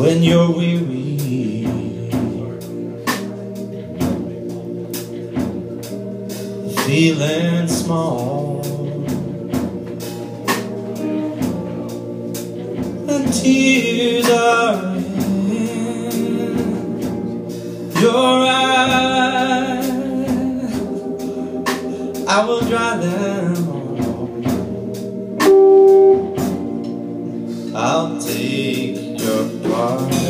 when you're weary. Feeling small. And tears are in your eyes. I will dry them all. I'll take your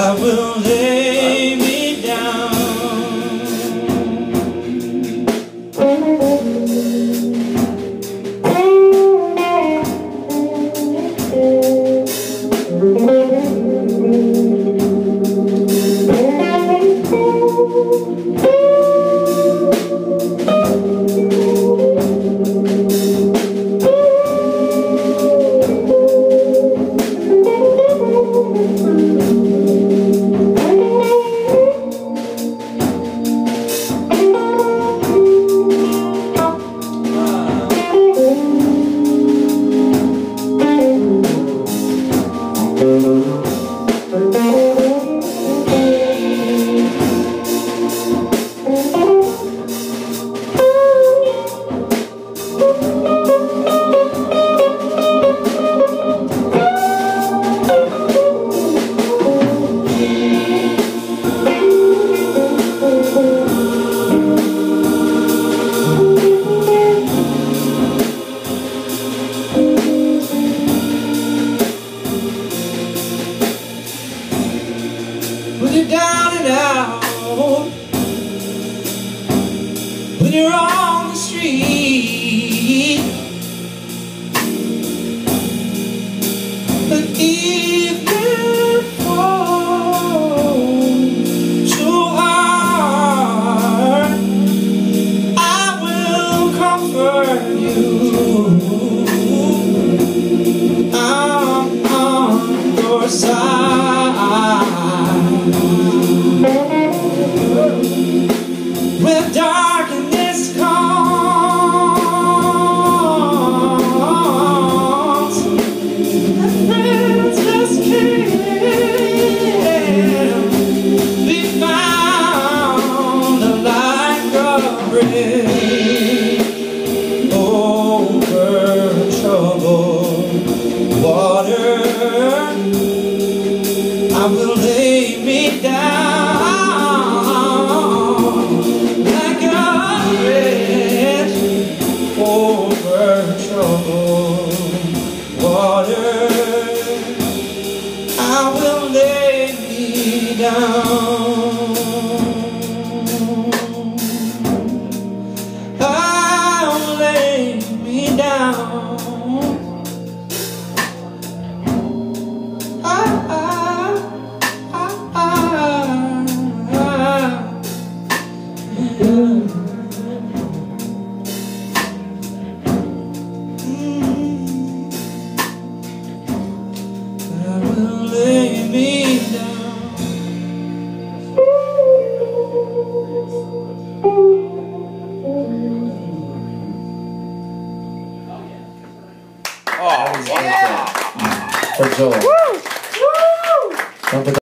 I will lay When you're down and out When you're on the street when darkness comes and friends just can't be found a bridge over troubled water. I will lay Good job. Woo! Woo!